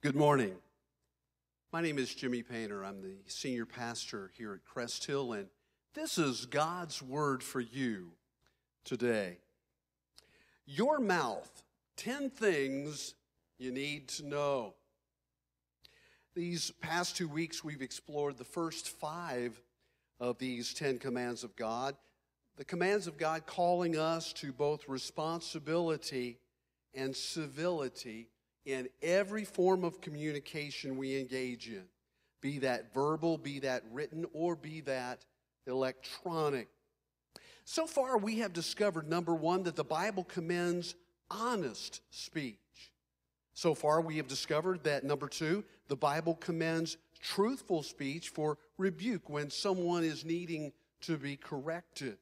Good morning. My name is Jimmy Painter. I'm the senior pastor here at Cresthill, and this is God's word for you today. Your mouth, 10 things you need to know. These past two weeks, we've explored the first five of these 10 commands of God. The commands of God calling us to both responsibility and civility in every form of communication we engage in, be that verbal, be that written, or be that electronic. So far, we have discovered number one, that the Bible commends honest speech. So far, we have discovered that number two, the Bible commends truthful speech for rebuke when someone is needing to be corrected.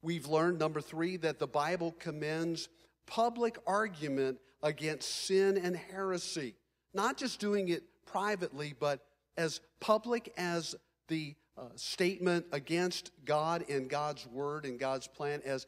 We've learned, number three, that the Bible commends public argument against sin and heresy. Not just doing it privately, but as public as the uh, statement against God and God's word and God's plan, as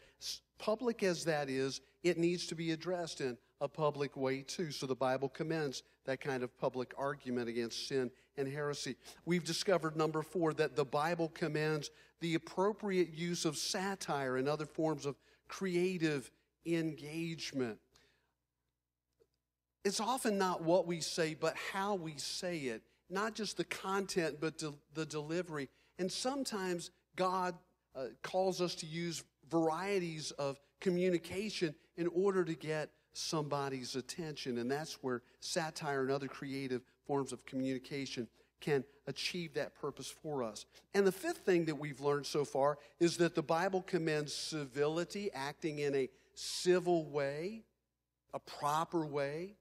public as that is, it needs to be addressed in a public way too. So the Bible commends that kind of public argument against sin and heresy. We've discovered, number four, that the Bible commends the appropriate use of satire and other forms of creative engagement. It's often not what we say, but how we say it, not just the content, but de- the delivery. And sometimes God uh, calls us to use varieties of communication in order to get somebody's attention. And that's where satire and other creative forms of communication can achieve that purpose for us. And the fifth thing that we've learned so far is that the Bible commends civility, acting in a civil way, a proper way,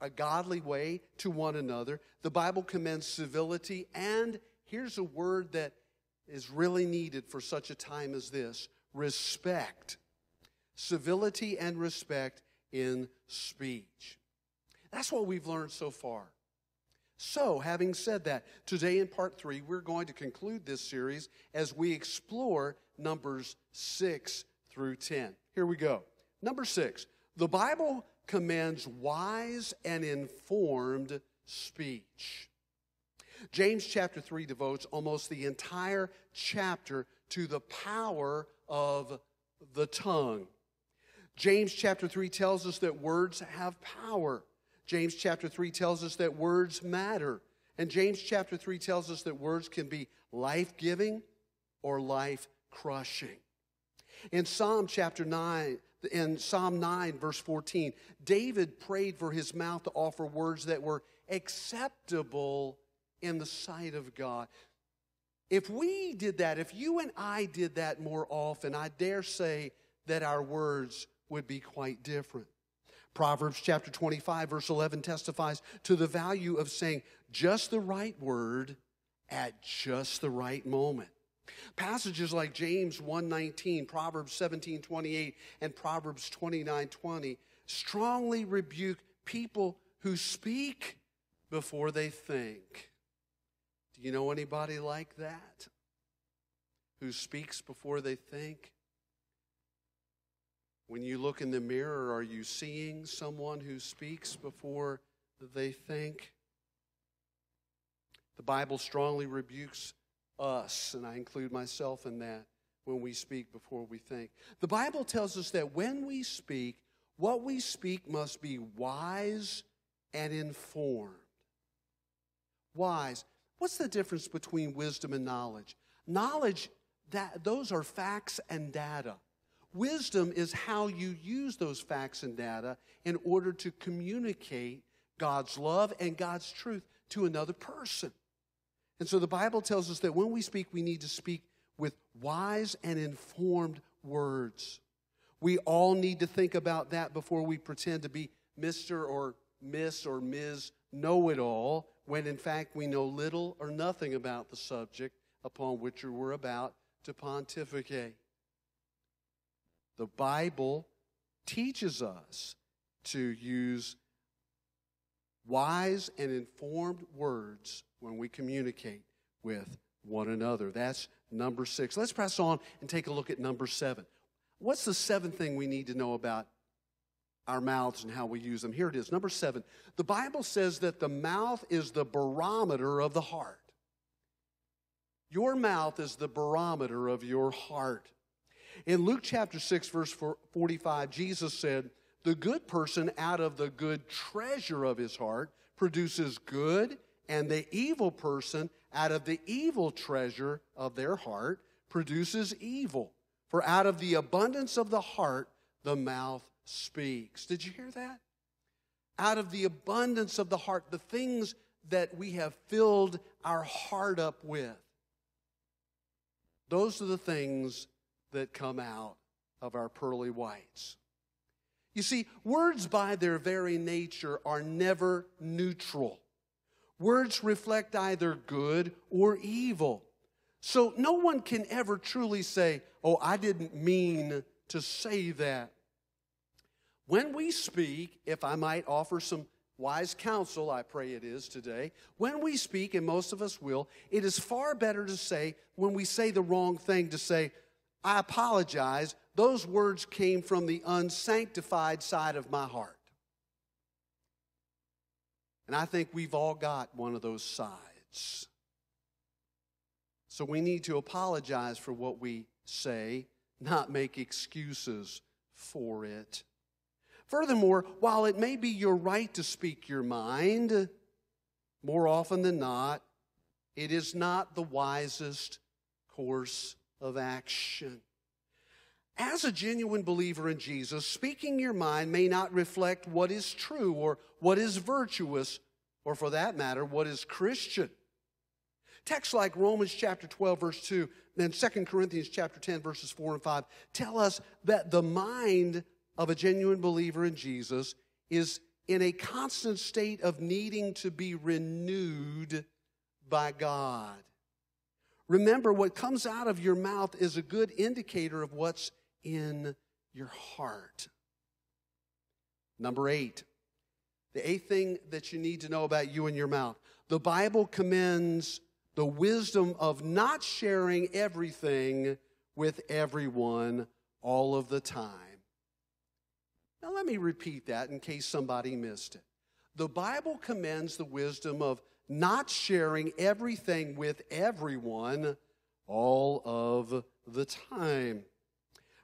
a godly way to one another. The Bible commends civility, and here's a word that is really needed for such a time as this respect. Civility and respect in speech. That's what we've learned so far. So, having said that, today in part three, we're going to conclude this series as we explore Numbers 6 through 10. Here we go. Number six, the Bible commands wise and informed speech. James chapter 3 devotes almost the entire chapter to the power of the tongue. James chapter 3 tells us that words have power. James chapter 3 tells us that words matter. And James chapter 3 tells us that words can be life giving or life crushing. In Psalm chapter 9, in Psalm 9, verse 14, David prayed for his mouth to offer words that were acceptable in the sight of God. If we did that, if you and I did that more often, I dare say that our words would be quite different. Proverbs chapter 25, verse 11 testifies to the value of saying just the right word at just the right moment. Passages like James 1:19, Proverbs 17:28, and Proverbs 29:20 strongly rebuke people who speak before they think. Do you know anybody like that? Who speaks before they think? When you look in the mirror, are you seeing someone who speaks before they think? The Bible strongly rebukes us, and I include myself in that, when we speak before we think. The Bible tells us that when we speak, what we speak must be wise and informed. Wise. What's the difference between wisdom and knowledge? Knowledge, that, those are facts and data. Wisdom is how you use those facts and data in order to communicate God's love and God's truth to another person. And so the Bible tells us that when we speak, we need to speak with wise and informed words. We all need to think about that before we pretend to be Mr. or Miss or Ms. Know It All, when in fact we know little or nothing about the subject upon which we're about to pontificate. The Bible teaches us to use wise and informed words when we communicate with one another. That's number six. Let's press on and take a look at number seven. What's the seventh thing we need to know about our mouths and how we use them. Here it is. Number seven. The Bible says that the mouth is the barometer of the heart. Your mouth is the barometer of your heart. In Luke chapter 6, verse 45, Jesus said, The good person out of the good treasure of his heart produces good, and the evil person out of the evil treasure of their heart produces evil. For out of the abundance of the heart, the mouth speaks. Did you hear that? Out of the abundance of the heart, the things that we have filled our heart up with, those are the things that come out of our pearly whites. You see, words by their very nature are never neutral. Words reflect either good or evil. So no one can ever truly say, Oh, I didn't mean to say that. When we speak, if I might offer some wise counsel, I pray it is today, when we speak, and most of us will, it is far better to say, when we say the wrong thing, to say, I apologize. Those words came from the unsanctified side of my heart. And I think we've all got one of those sides. So we need to apologize for what we say, not make excuses for it. Furthermore, while it may be your right to speak your mind, more often than not, it is not the wisest course of action. As a genuine believer in Jesus, speaking your mind may not reflect what is true or what is virtuous, or for that matter, what is Christian. Texts like Romans chapter 12, verse 2, and 2 Corinthians chapter 10, verses 4 and 5 tell us that the mind of a genuine believer in Jesus is in a constant state of needing to be renewed by God. Remember, what comes out of your mouth is a good indicator of what's in your heart. Number eight, the eighth thing that you need to know about you and your mouth. The Bible commends the wisdom of not sharing everything with everyone all of the time. Now, let me repeat that in case somebody missed it. The Bible commends the wisdom of not sharing everything with everyone all of the time.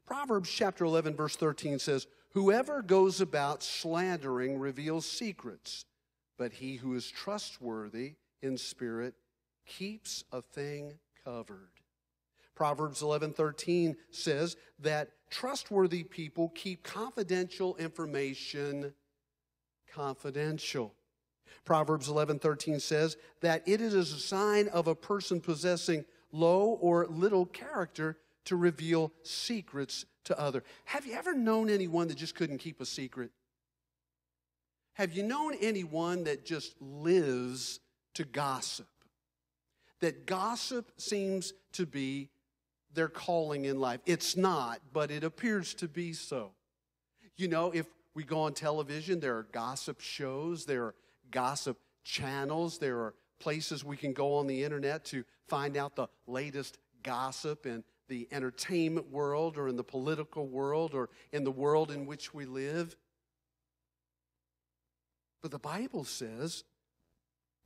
Proverbs chapter 11, verse 13 says, Whoever goes about slandering reveals secrets, but he who is trustworthy in spirit keeps a thing covered. Proverbs 11:13 says that trustworthy people keep confidential information confidential. Proverbs 11:13 says that it is a sign of a person possessing low or little character to reveal secrets to other. Have you ever known anyone that just couldn't keep a secret? Have you known anyone that just lives to gossip? That gossip seems to be their calling in life. It's not, but it appears to be so. You know, if we go on television, there are gossip shows, there are gossip channels. There are places we can go on the internet to find out the latest gossip in the entertainment world or in the political world or in the world in which we live. But the Bible says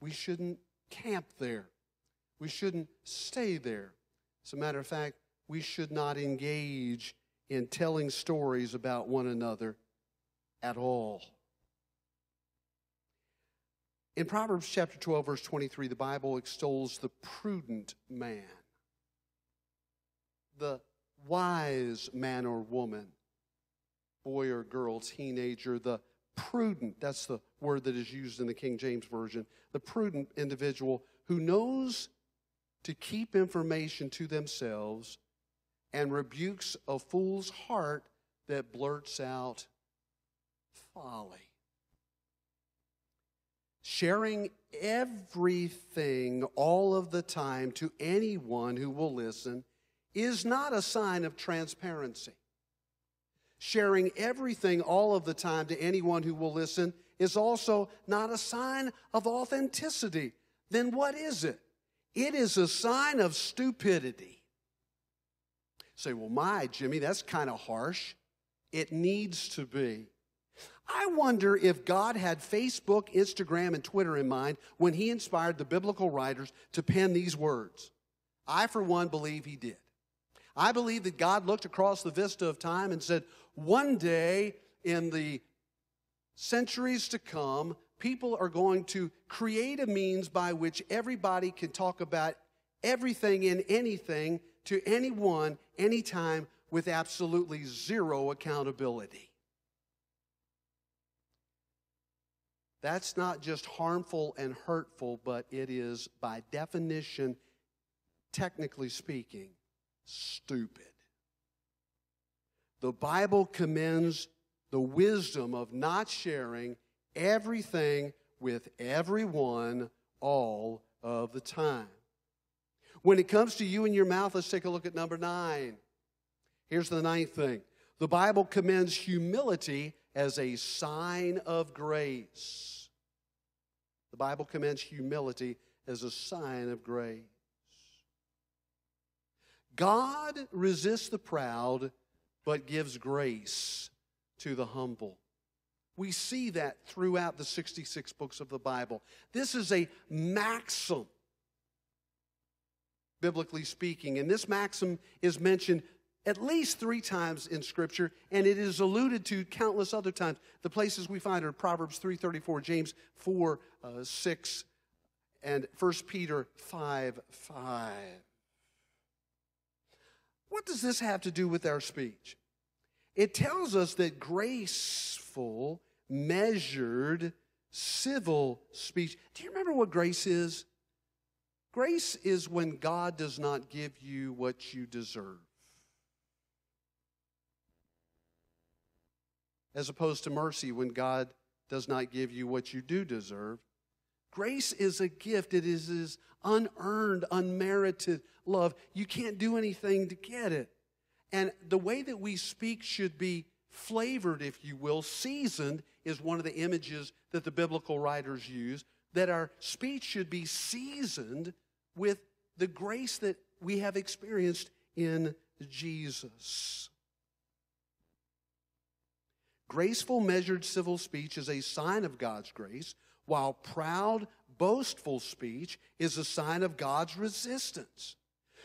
we shouldn't camp there. We shouldn't stay there. As a matter of fact, we should not engage in telling stories about one another at all. In Proverbs chapter 12, verse 23, the Bible extols the prudent man, the wise man or woman, boy or girl, teenager, the prudent, that's the word that is used in the King James Version, the prudent individual who knows to keep information to themselves and rebukes a fool's heart that blurts out folly. Sharing everything all of the time to anyone who will listen is not a sign of transparency. Sharing everything all of the time to anyone who will listen is also not a sign of authenticity. Then what is it? It is a sign of stupidity. say, well, my, Jimmy, that's kind of harsh. It needs to be. I wonder if God had Facebook, Instagram, and Twitter in mind when he inspired the biblical writers to pen these words. I, for one, believe he did. I believe that God looked across the vista of time and said, one day in the centuries to come, people are going to create a means by which everybody can talk about everything and anything to anyone, anytime, with absolutely zero accountability. That's not just harmful and hurtful, but it is, by definition, technically speaking, stupid. The Bible commends the wisdom of not sharing everything with everyone all of the time. When it comes to you and your mouth, let's take a look at number nine. Here's the ninth thing the Bible commends humility as a sign of grace. The Bible commends humility as a sign of grace. God resists the proud, but gives grace to the humble. We see that throughout the 66 books of the Bible. This is a maxim, biblically speaking, and this maxim is mentioned at least three times in scripture and it is alluded to countless other times the places we find are proverbs 3.34 james 4 uh, 6 and 1 peter 5 5 what does this have to do with our speech? It tells us that graceful measured civil speech. Do you remember what grace is? Grace is when god does not give you what you deserve. As opposed to mercy when God does not give you what you do deserve. Grace is a gift, it is his unearned, unmerited love. You can't do anything to get it. And the way that we speak should be flavored, if you will, seasoned is one of the images that the biblical writers use, that our speech should be seasoned with the grace that we have experienced in Jesus. Graceful, measured civil speech is a sign of God's grace, while proud, boastful speech is a sign of God's resistance.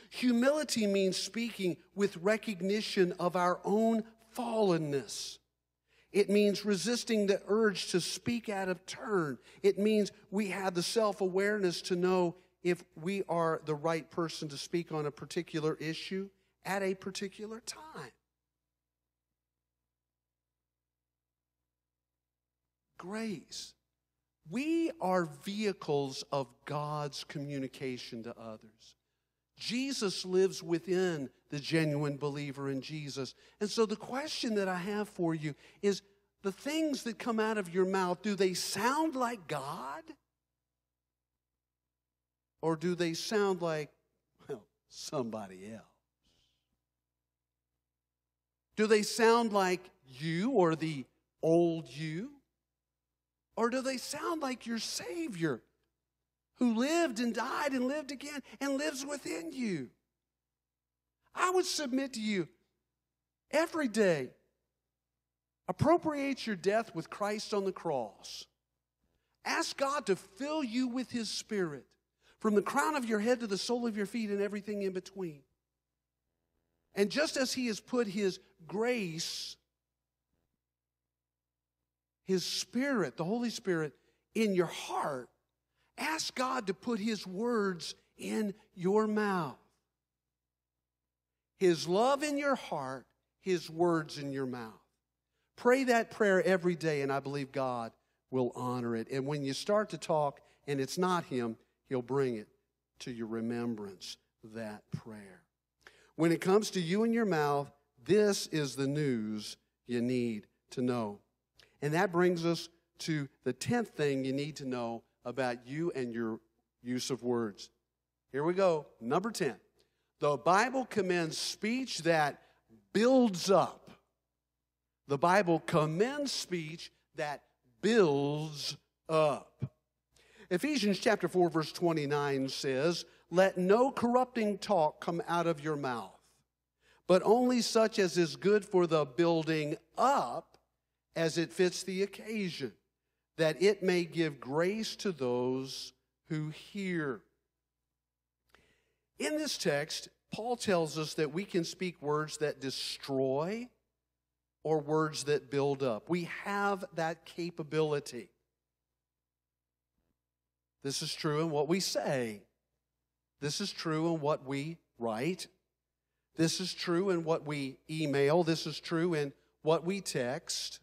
Humility means speaking with recognition of our own fallenness. It means resisting the urge to speak out of turn. It means we have the self awareness to know if we are the right person to speak on a particular issue at a particular time. grace. We are vehicles of God's communication to others. Jesus lives within the genuine believer in Jesus. And so the question that I have for you is the things that come out of your mouth, do they sound like God? Or do they sound like, well, somebody else? Do they sound like you or the old you? Or do they sound like your Savior who lived and died and lived again and lives within you? I would submit to you every day, appropriate your death with Christ on the cross. Ask God to fill you with His Spirit from the crown of your head to the sole of your feet and everything in between. And just as He has put His grace his Spirit, the Holy Spirit, in your heart, ask God to put His words in your mouth. His love in your heart, His words in your mouth. Pray that prayer every day, and I believe God will honor it. And when you start to talk and it's not Him, He'll bring it to your remembrance, that prayer. When it comes to you and your mouth, this is the news you need to know. And that brings us to the 10th thing you need to know about you and your use of words. Here we go. Number 10. The Bible commends speech that builds up. The Bible commends speech that builds up. Ephesians chapter 4 verse 29 says, "Let no corrupting talk come out of your mouth, but only such as is good for the building up as it fits the occasion, that it may give grace to those who hear. In this text, Paul tells us that we can speak words that destroy or words that build up. We have that capability. This is true in what we say. This is true in what we write. This is true in what we email. This is true in what we text.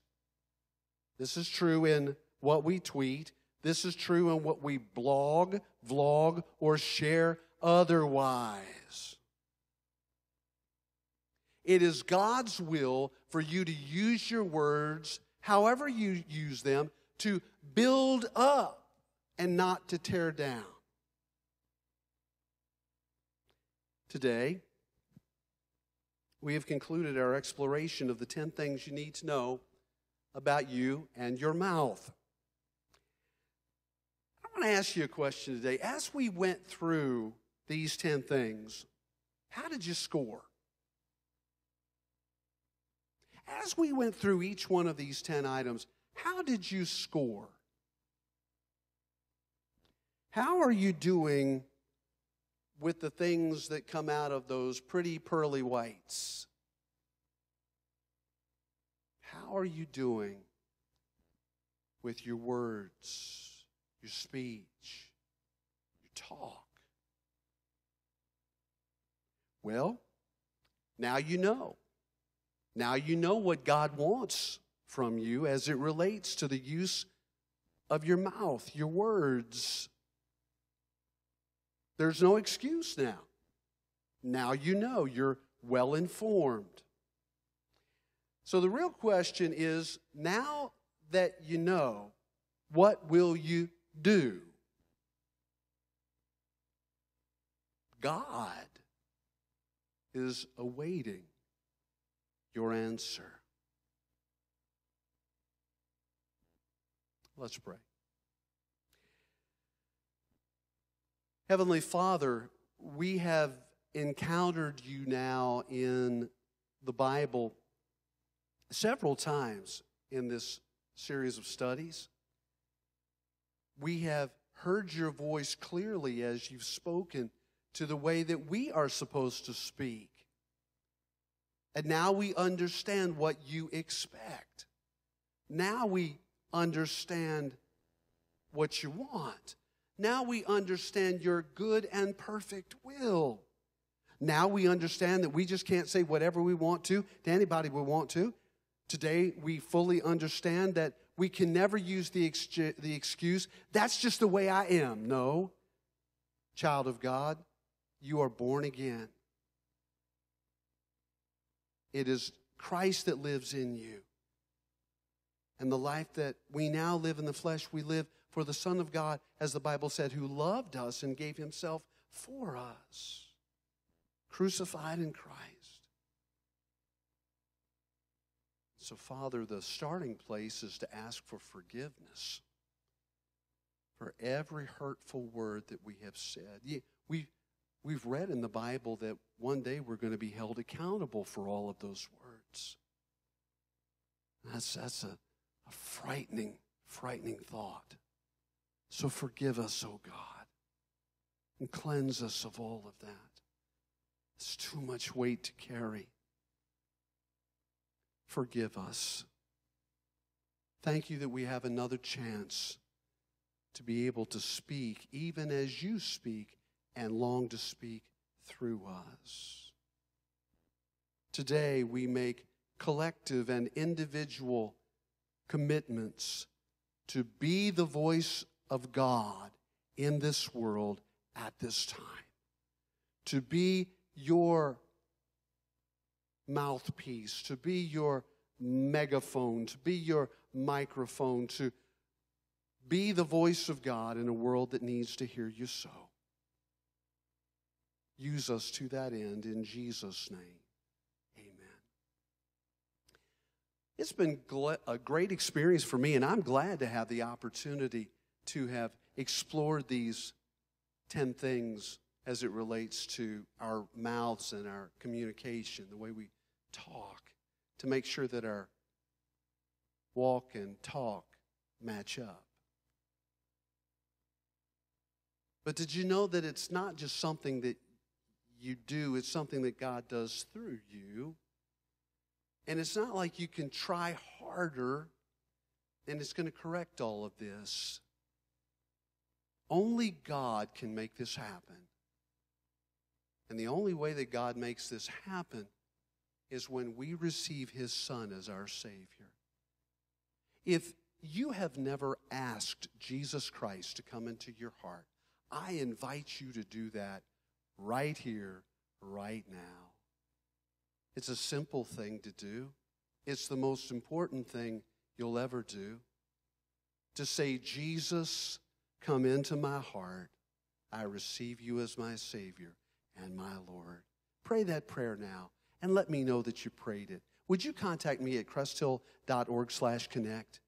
This is true in what we tweet. This is true in what we blog, vlog, or share otherwise. It is God's will for you to use your words, however you use them, to build up and not to tear down. Today, we have concluded our exploration of the 10 things you need to know about you and your mouth. I want to ask you a question today. As we went through these 10 things, how did you score? As we went through each one of these 10 items, how did you score? How are you doing with the things that come out of those pretty pearly whites? Are you doing with your words, your speech, your talk? Well, now you know. Now you know what God wants from you as it relates to the use of your mouth, your words. There's no excuse now. Now you know, you're well informed. So the real question is now that you know, what will you do? God is awaiting your answer. Let's pray. Heavenly Father, we have encountered you now in the Bible several times in this series of studies. We have heard your voice clearly as you've spoken to the way that we are supposed to speak. And now we understand what you expect. Now we understand what you want. Now we understand your good and perfect will. Now we understand that we just can't say whatever we want to to anybody we want to. Today we fully understand that we can never use the, ex- the excuse, that's just the way I am. No. Child of God, you are born again. It is Christ that lives in you. And the life that we now live in the flesh, we live for the Son of God, as the Bible said, who loved us and gave himself for us, crucified in Christ. So, Father, the starting place is to ask for forgiveness for every hurtful word that we have said. We, We've read in the Bible that one day we're going to be held accountable for all of those words. That's, that's a, a frightening, frightening thought. So forgive us, O oh God, and cleanse us of all of that. It's too much weight to carry. Forgive us. Thank you that we have another chance to be able to speak, even as you speak and long to speak through us. Today, we make collective and individual commitments to be the voice of God in this world at this time, to be your mouthpiece, to be your megaphone, to be your microphone, to be the voice of God in a world that needs to hear you so. Use us to that end in Jesus' name. Amen. It's been a great experience for me, and I'm glad to have the opportunity to have explored these 10 things as it relates to our mouths and our communication, the way we talk, to make sure that our walk and talk match up. But did you know that it's not just something that you do, it's something that God does through you? And it's not like you can try harder and it's going to correct all of this. Only God can make this happen. And the only way that God makes this happen is when we receive His Son as our Savior. If you have never asked Jesus Christ to come into your heart, I invite you to do that right here, right now. It's a simple thing to do. It's the most important thing you'll ever do. To say, Jesus, come into my heart. I receive you as my Savior and my Lord. Pray that prayer now and let me know that you prayed it. Would you contact me at cresthill.org slash connect?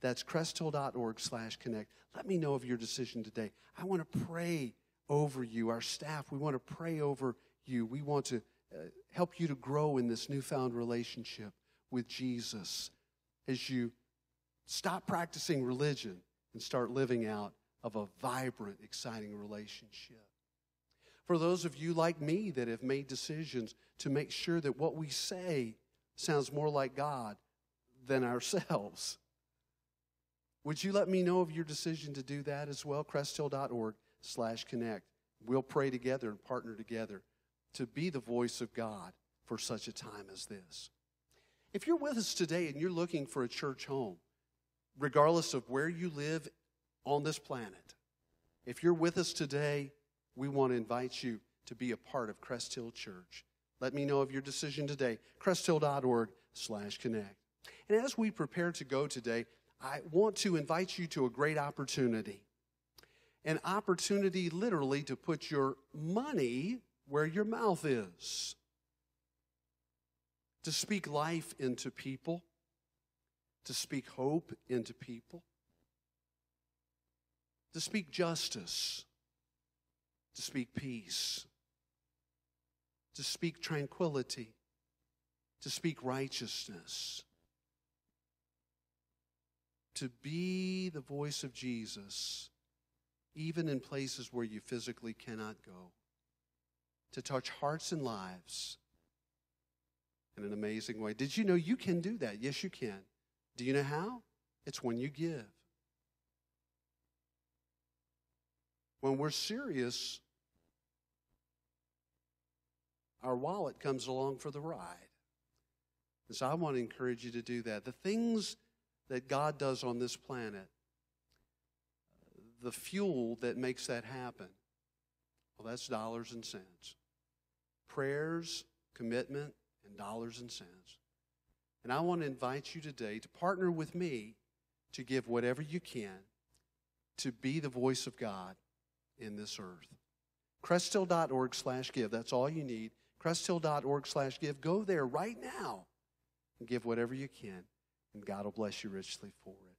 That's cresthill.org slash connect. Let me know of your decision today. I want to pray over you. Our staff, we want to pray over you. We want to uh, help you to grow in this newfound relationship with Jesus as you stop practicing religion and start living out of a vibrant, exciting relationship. For those of you like me that have made decisions to make sure that what we say sounds more like God than ourselves, would you let me know of your decision to do that as well? cresthill.org slash connect. We'll pray together and partner together to be the voice of God for such a time as this. If you're with us today and you're looking for a church home, regardless of where you live on this planet, if you're with us today, we want to invite you to be a part of Cresthill Church. Let me know of your decision today. cresthill.org slash connect. And as we prepare to go today, I want to invite you to a great opportunity. An opportunity literally to put your money where your mouth is, to speak life into people, to speak hope into people, to speak justice, to speak peace, to speak tranquility, to speak righteousness to be the voice of Jesus, even in places where you physically cannot go, to touch hearts and lives in an amazing way. Did you know you can do that? Yes, you can. Do you know how? It's when you give. When we're serious, our wallet comes along for the ride. And so I want to encourage you to do that. The things that God does on this planet, the fuel that makes that happen, well, that's dollars and cents. Prayers, commitment, and dollars and cents. And I want to invite you today to partner with me to give whatever you can to be the voice of God in this earth. Cresthill.org slash give. That's all you need. Cresthill.org slash give. Go there right now and give whatever you can and God will bless you richly for it.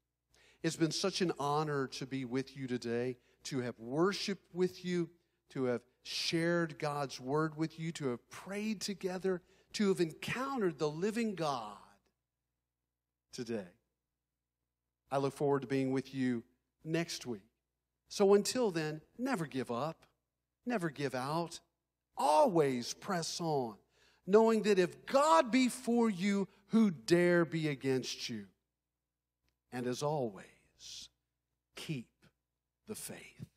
It's been such an honor to be with you today, to have worshiped with you, to have shared God's word with you, to have prayed together, to have encountered the living God today. I look forward to being with you next week. So until then, never give up, never give out, always press on, knowing that if God be for you, who dare be against you? And as always, keep the faith.